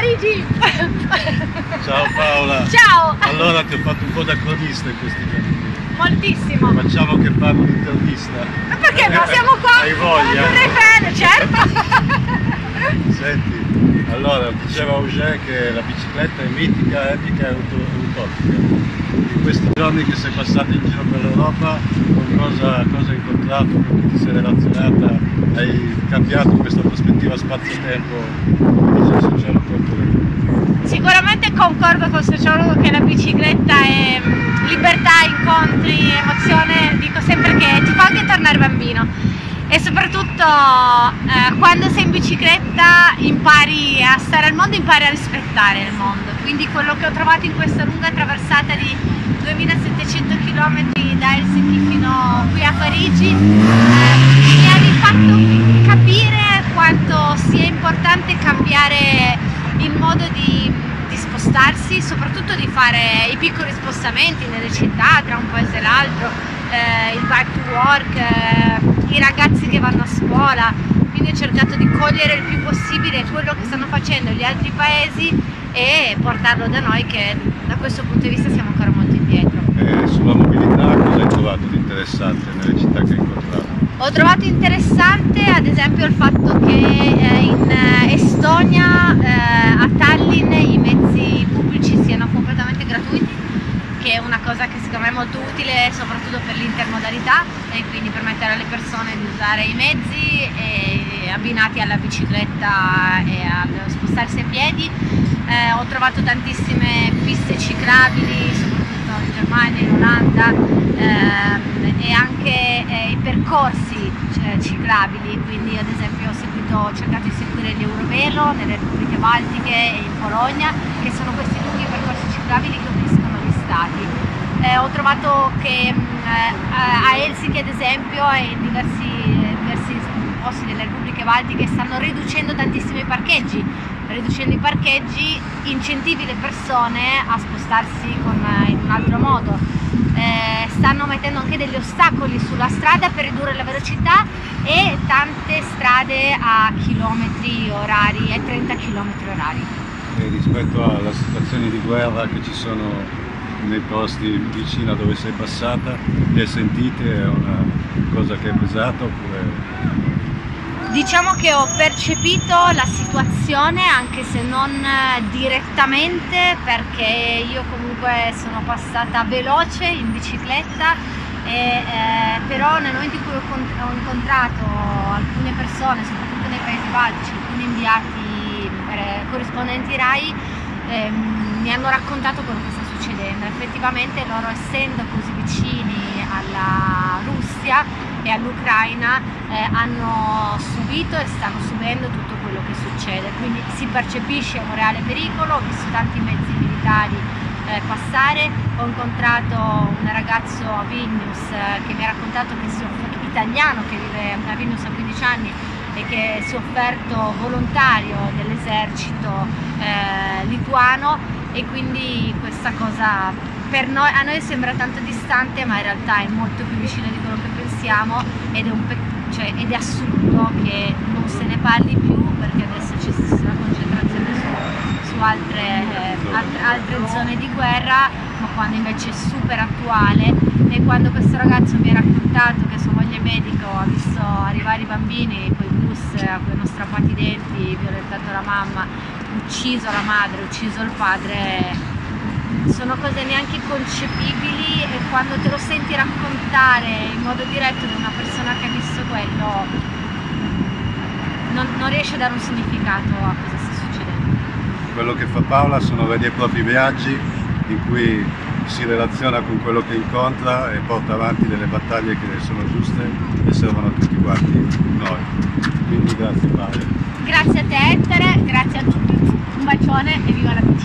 Parigi! Ciao Paola! Ciao! Allora ti ho fatto un po' da cronista in questi giorni. Moltissimo! Facciamo che parlo l'intervista. Ma perché no? Siamo qua! Hai voglia? Vorrei bene, certo! Senti, allora diceva Auger che la bicicletta è mitica, epica e utopica. In questi giorni che sei passato in giro per l'Europa, con cosa, cosa hai incontrato, con chi ti sei relazionata, hai cambiato questa prospettiva spazio-tempo, come dice il sociologo oppure Sicuramente concordo col sociologo che la bicicletta è mm, libertà, incontri, emozione, dico sempre che ti fa anche tornare bambino e soprattutto eh, quando sei in bicicletta impari a stare al mondo, impari a rispettare il mondo. Quindi quello che ho trovato in questa lunga traversata di 2700 km da Helsinki fino qui a Parigi eh, mi ha fatto capire quanto sia importante cambiare il modo di, di spostarsi, soprattutto di fare i piccoli spostamenti nelle città tra un paese e l'altro, eh, il back to work, eh, i ragazzi che vanno a scuola, quindi ho cercato di cogliere il più possibile quello che stanno facendo gli altri paesi e portarlo da noi che da questo punto di vista siamo ancora molto indietro. E sulla mobilità cosa hai trovato di interessante nelle città che hai incontrato? Ho trovato interessante ad esempio il fatto che eh, in Estonia eh, a Tallinn i mezzi pubblici siano completamente gratuiti, che è una cosa che secondo me è molto utile soprattutto per l'intermodalità e quindi permettere alle persone di usare i mezzi e, abbinati alla bicicletta e a spostarsi a piedi. Eh, ho trovato tantissime piste ciclabili, soprattutto in Germania, in Olanda ehm, e anche eh, i percorsi cioè, ciclabili, quindi ad esempio ho, seguito, ho cercato di seguire gli Eurovelo nelle Repubbliche Baltiche e in Polonia, che sono questi lunghi percorsi ciclabili che uniscono gli stati. Eh, ho trovato che mh, a Helsinki ad esempio e in diversi, diversi posti delle Repubbliche Baltiche stanno riducendo tantissimo i parcheggi, riducendo i parcheggi incentivi le persone a spostarsi con, in un altro modo. Eh, stanno mettendo anche degli ostacoli sulla strada per ridurre la velocità e tante strade a chilometri orari, ai 30 km orari. E rispetto alla situazione di guerra che ci sono nei posti vicino a dove sei passata, le sentite? È una cosa che è pesata oppure Diciamo che ho percepito la situazione anche se non direttamente perché io comunque sono passata veloce in bicicletta e, eh, però nel momento in cui ho incontrato alcune persone, soprattutto nei paesi baltici, alcuni inviati eh, corrispondenti RAI, eh, mi hanno raccontato quello che sta succedendo. Effettivamente loro essendo così vicini alla Russia e all'Ucraina eh, hanno subito e stanno subendo tutto quello che succede, quindi si percepisce un reale pericolo, ho visto tanti mezzi militari eh, passare, ho incontrato un ragazzo a Vilnius eh, che mi ha raccontato che si è italiano che vive a Vilnius a 15 anni e che si è offerto volontario dell'esercito eh, lituano e quindi questa cosa noi, a noi sembra tanto distante ma in realtà è molto più vicino di quello che pensiamo ed è, cioè, ed è assurdo che non se ne parli più perché adesso c'è una concentrazione su, su altre, eh, altre, altre, zone di guerra ma quando invece è super attuale e quando questo ragazzo mi ha raccontato che sua moglie medico ha visto arrivare i bambini con i bus a cui hanno strappato i denti, violentato la mamma, ucciso la madre, ucciso il padre sono cose neanche concepibili e quando te lo senti raccontare in modo diretto da una persona che ha visto quello non, non riesce a dare un significato a cosa sta succedendo. Quello che fa Paola sono veri e propri viaggi in cui si relaziona con quello che incontra e porta avanti delle battaglie che sono giuste e servono a tutti quanti noi. Quindi grazie Paola. persone e viva la cucina!